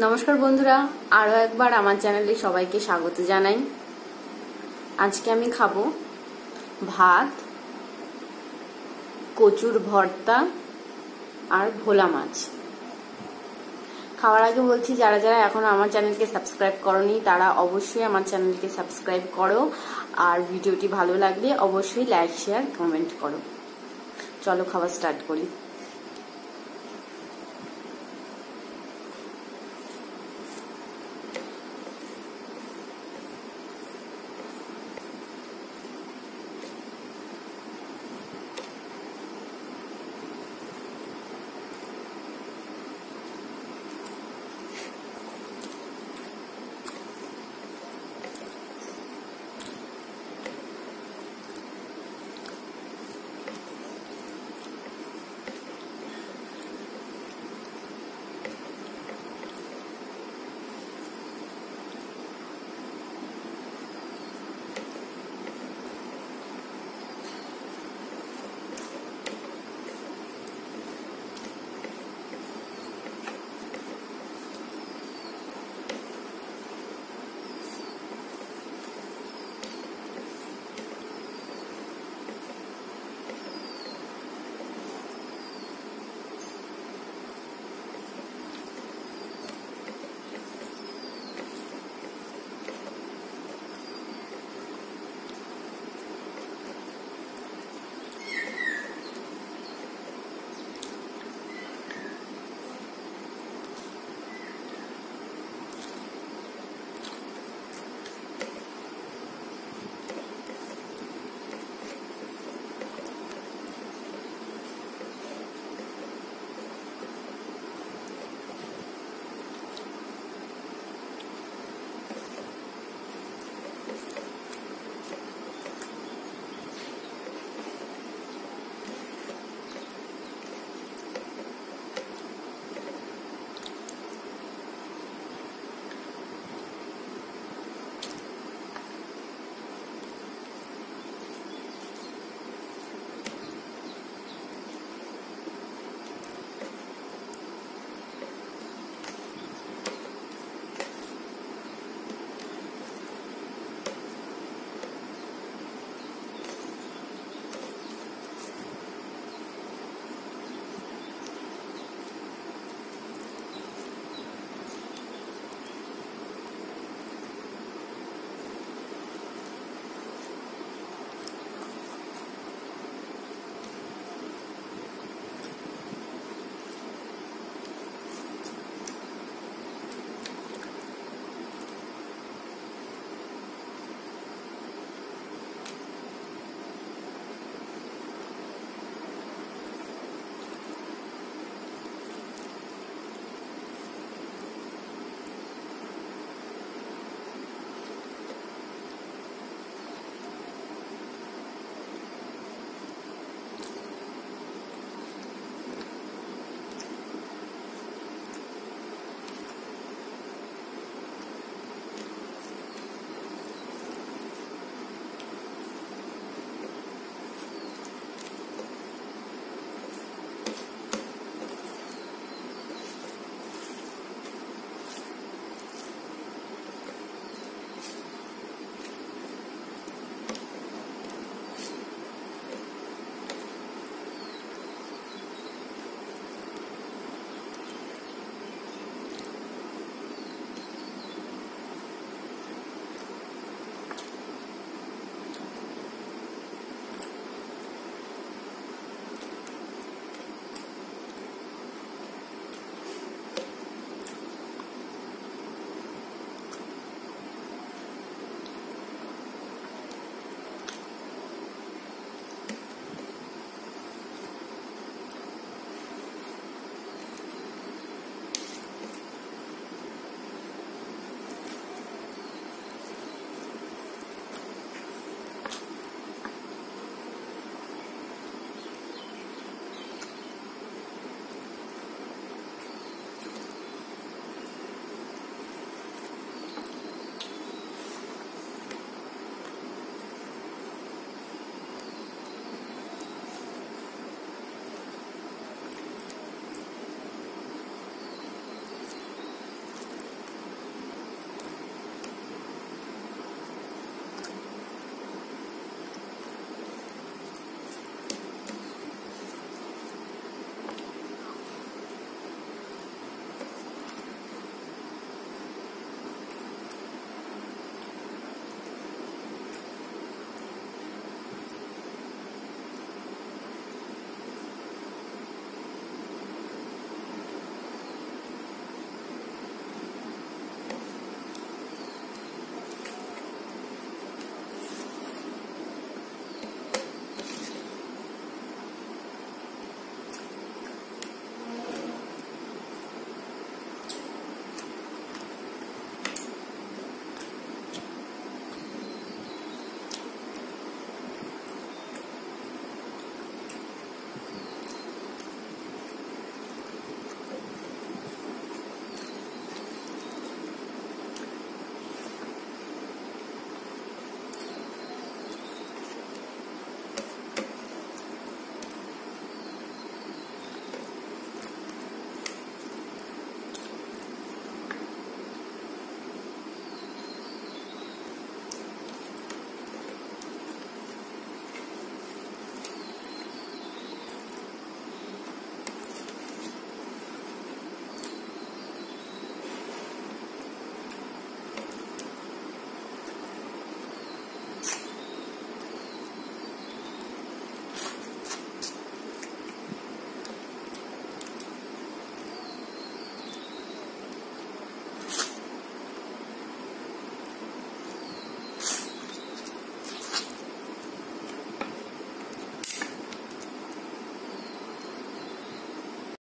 নমস্কার বন্ধুরা, আরও একবার আমার চ্যানেলে সবাইকে স্বাগত জানাই। আজকে আমি খাব ভাত, কচুর ভর্তা আর ভোলা মাছ। খাওয়ার আগে বলছি, যারা যারা এখন আমার চ্যানেলকে সাবস্ক্রাইব করনি, তারা অবশ্যই আমার চ্যানেলকে সাবস্ক্রাইব করো। আর ভিডিওটি ভালো লাগলে অবশ্যই লাইক, শেয়ার, কমেন্ট করো। চলো খাওয়া স্টার্ট করি।